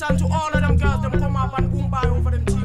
chance to all of them girls, them come up and boom by over them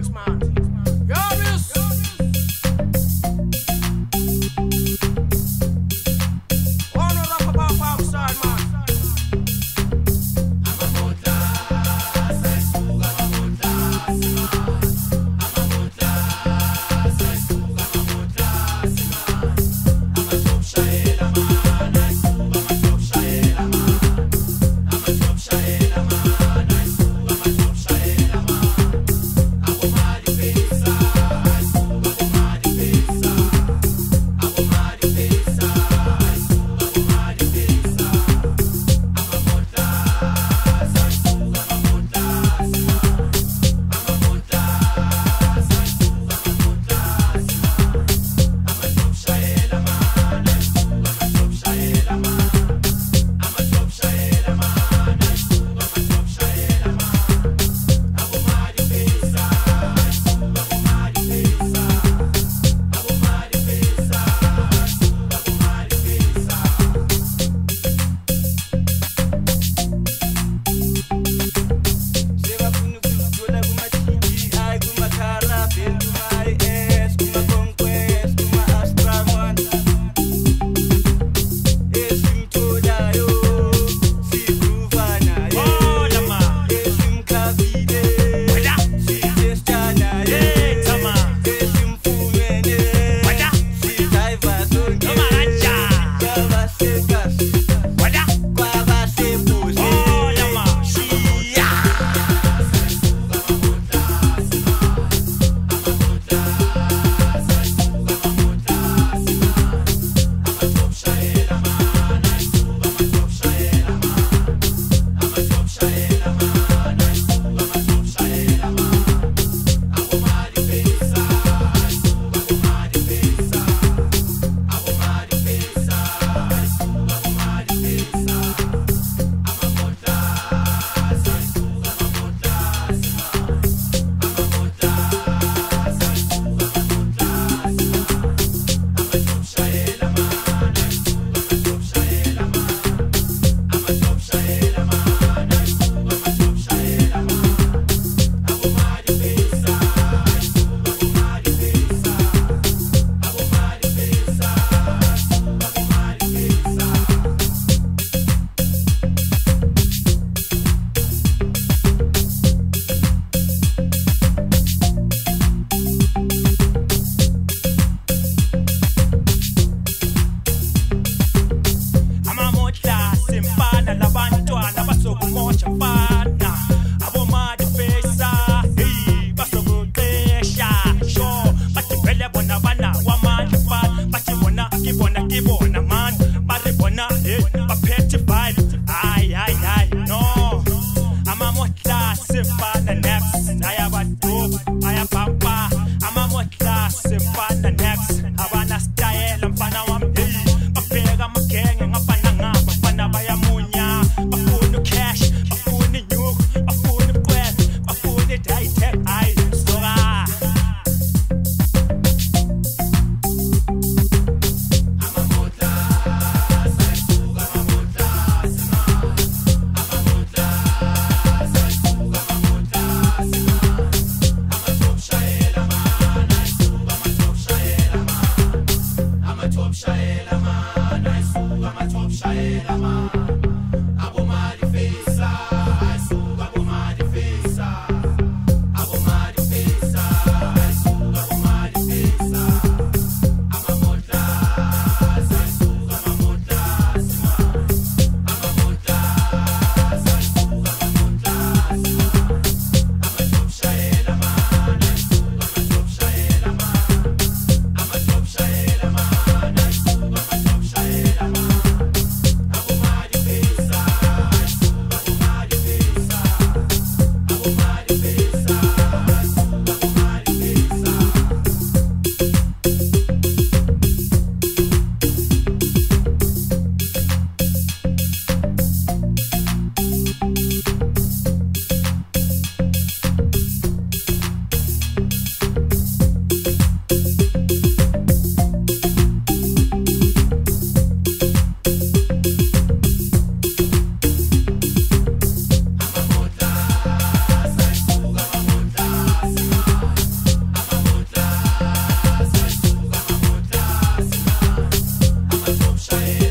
Shayela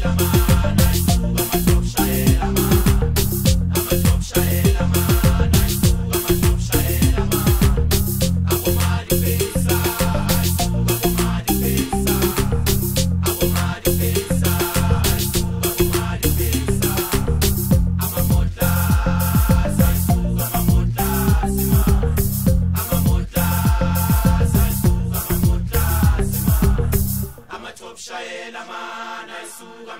man, I suga